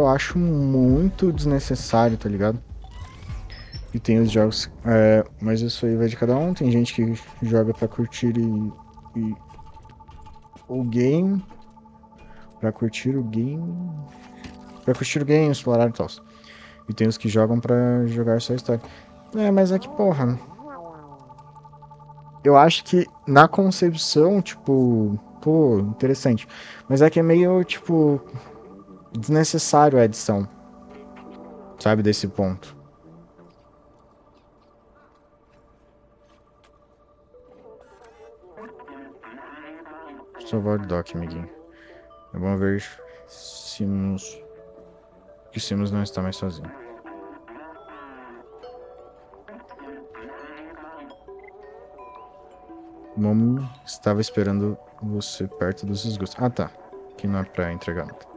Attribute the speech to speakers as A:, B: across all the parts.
A: eu acho muito desnecessário, tá ligado? E tem os jogos. É, mas isso aí vai de cada um. Tem gente que joga pra curtir e, e o game. Pra curtir o game. Pra curtir o game, explorar e tal. E tem os que jogam pra jogar só história. É, mas é que, porra. Eu acho que na concepção, tipo. Pô, interessante. Mas é que é meio, tipo. Desnecessário a edição. Sabe, desse ponto. salvar o Doc, amiguinho. É bom ver Simus... que Simus não está mais sozinho. Momo estava esperando você perto dos esgotos. Ah, tá. Aqui não é pra entregar nada.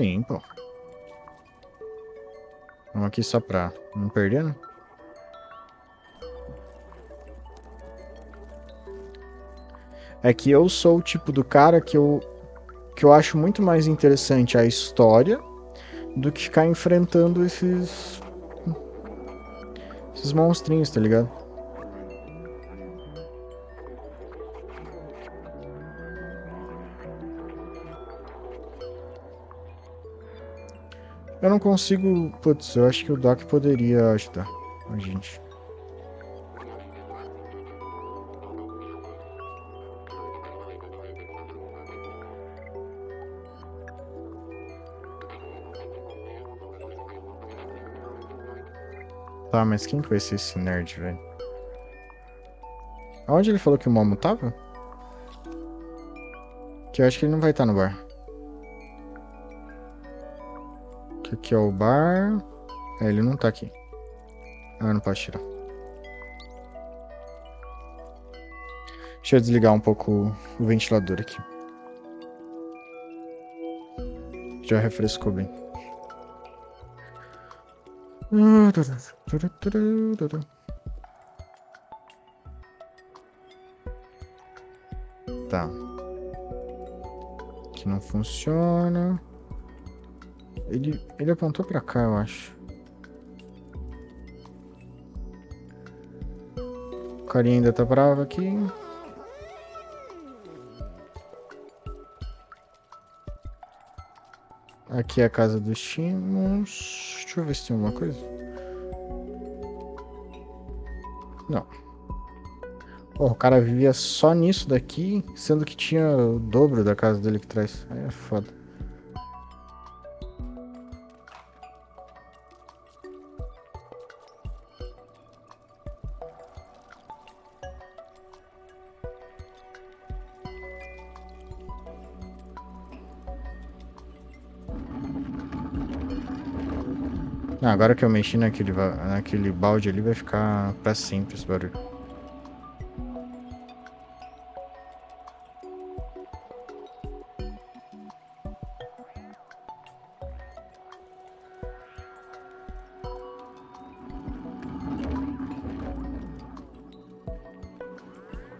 A: Sim, pô. Vamos aqui só pra não perder, né? É que eu sou o tipo do cara que eu, que eu acho muito mais interessante a história do que ficar enfrentando esses. esses monstrinhos, tá ligado? Eu não consigo. Putz, eu acho que o Doc poderia ajudar a gente. Tá, mas quem que vai ser esse nerd, velho? Onde ele falou que o Momo tava? Que eu acho que ele não vai estar no bar. Aqui é o bar. É, ele não tá aqui. Ah, não posso tirar. Deixa eu desligar um pouco o ventilador aqui. Já refrescou bem. Tá. Que não funciona. Ele, ele apontou pra cá, eu acho. O carinha ainda tá bravo aqui. Aqui é a casa dos Timos. Deixa eu ver se tem alguma coisa. Não. Oh, o cara vivia só nisso daqui, sendo que tinha o dobro da casa dele que traz. Aí é foda. Ah, agora que eu mexi naquele, naquele balde ali, vai ficar pra sempre esse barulho.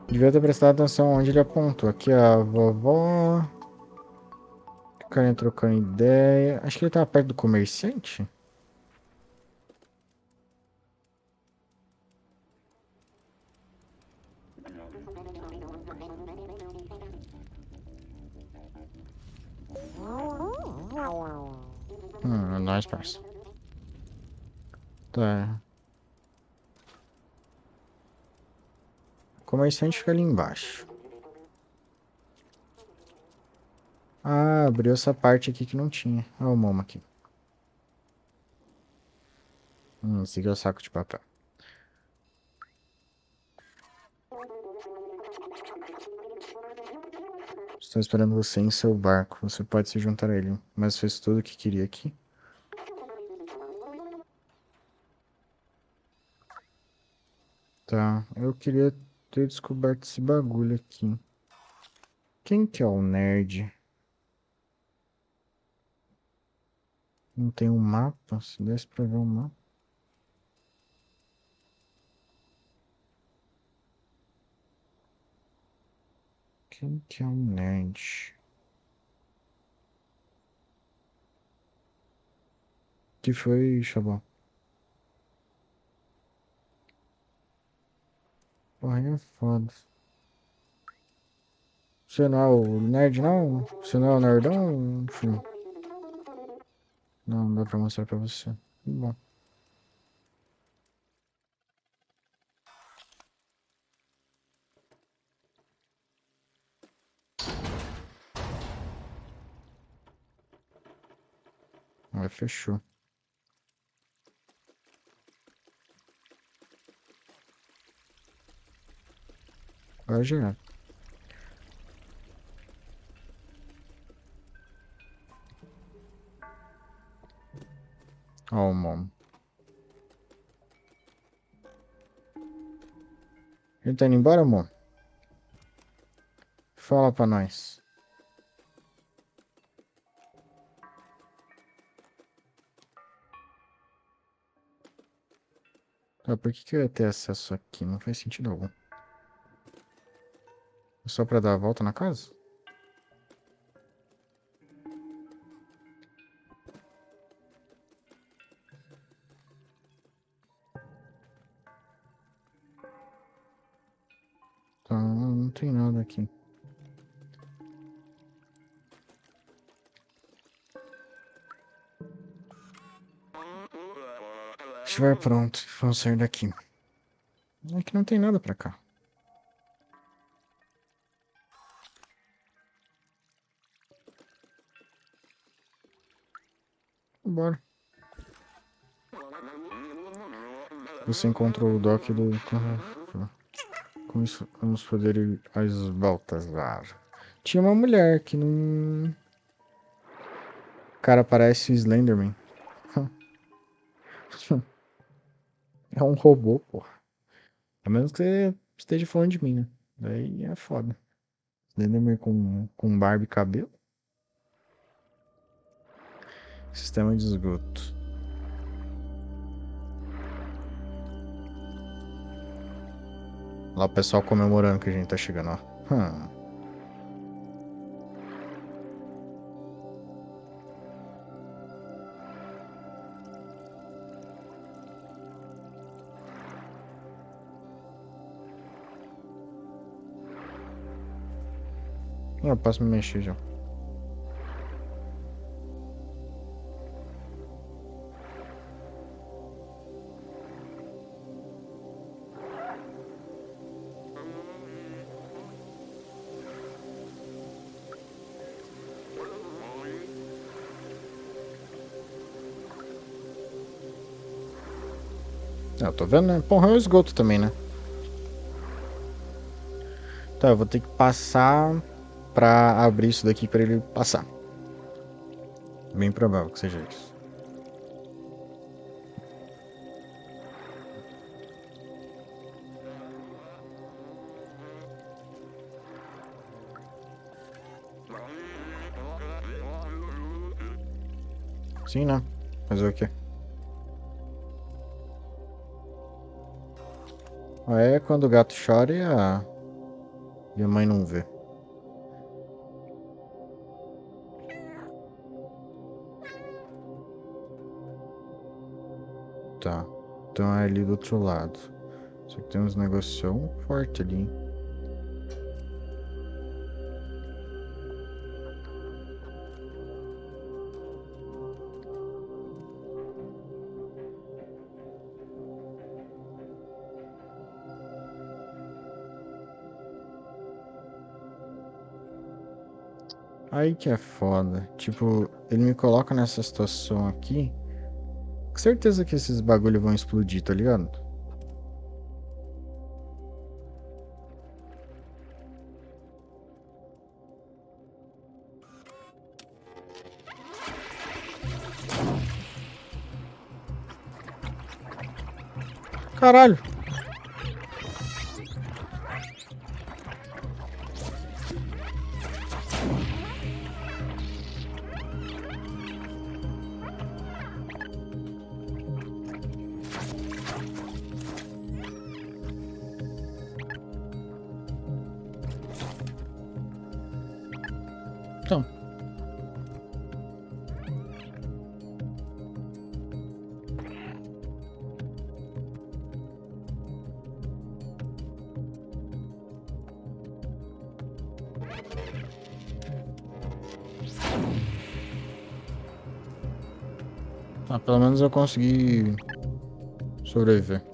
A: Devia ter prestado atenção onde ele apontou. Aqui a vovó. O cara trocando ideia. Acho que ele tava perto do comerciante. Mais, parça. Tá. O comerciante fica ali embaixo. Ah, abriu essa parte aqui que não tinha. Olha o momo aqui. Hum, aqui é o saco de papel. Estou esperando você em seu barco. Você pode se juntar a ele. Mas fez tudo o que queria aqui. Tá, eu queria ter descoberto esse bagulho aqui. Quem que é o nerd? Não tem um mapa? Se desse pra ver um mapa. Quem que é um nerd? Que foi, Xabó? Porra, aí é foda. Você não é o nerd, não? Você não é o nerdão? Enfim. Não, não dá pra mostrar pra você. Bom. Aí fechou. Era. Oh, mano. Ele tá indo embora, amor? Fala pra nós. Ah, por que, que eu ia ter acesso aqui? Não faz sentido algum. Só pra dar a volta na casa? Tá, não tem nada aqui. Estiver pronto, vamos sair daqui. É que não tem nada pra cá. Bora. Você encontrou o doc do... Com isso, vamos poder ir às Baltazar. Tinha uma mulher que não... Cara, parece Slenderman. é um robô, porra. A menos que você esteja falando de mim, né? Daí é foda. Slenderman com, com barba e cabelo. Sistema de esgoto. Lá o pessoal comemorando que a gente tá chegando, ó. Hum. Eu posso me mexer já. Eu tô vendo, né? Porra, é o esgoto também, né? Tá, eu vou ter que passar pra abrir isso daqui pra ele passar. Bem provável que seja isso. Sim, né? Fazer o quê? É quando o gato chora e a, e a mãe não vê. Tá. Então é ali do outro lado. Só que tem uns negocião forte ali, hein? Aí que é foda. Tipo, ele me coloca nessa situação aqui. Com certeza que esses bagulho vão explodir, tá ligado? Caralho. Ah, pelo menos eu consegui sobreviver.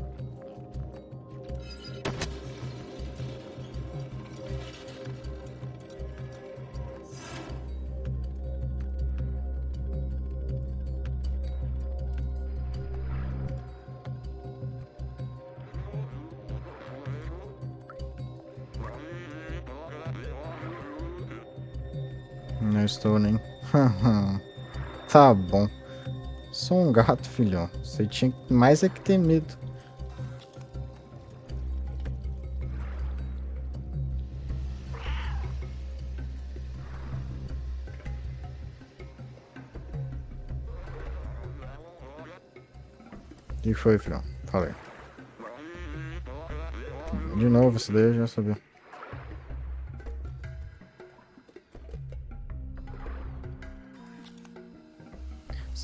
A: Estou nem. tá bom. Sou um gato, filhão. Você tinha mais é que ter medo. Que foi, filhão? Falei. De novo, isso daí eu já sabia.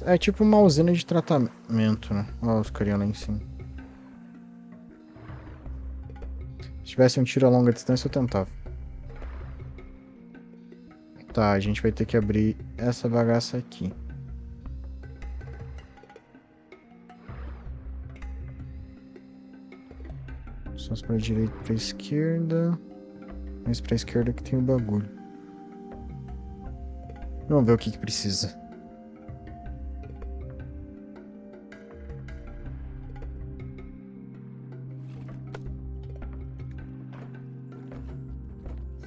A: É tipo uma usina de tratamento, né? Olha os carinhos lá em cima. Se tivesse um tiro a longa distância, eu tentava. Tá, a gente vai ter que abrir essa bagaça aqui. Só pra direita e pra esquerda. Mais pra esquerda que tem o bagulho. Vamos ver o que, que precisa.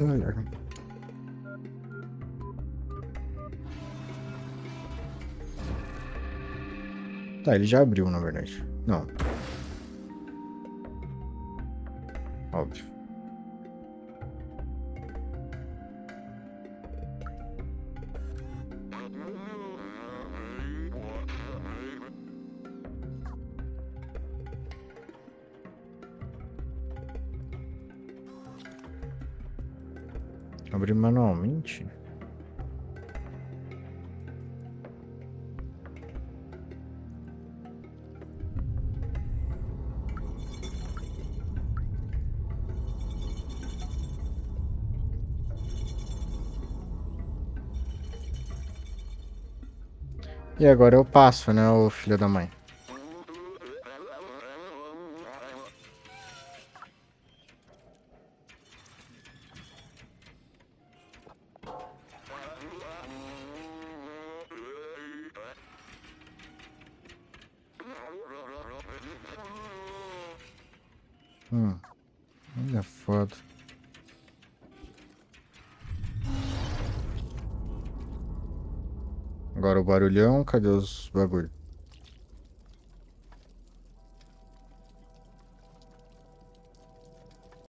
A: Ai, ai. Tá, ele já abriu, na verdade. Não. Óbvio. Abrir manualmente? E agora eu passo, né, o filho da mãe? Hum. Olha foda. Agora o barulhão, cadê os bagulho?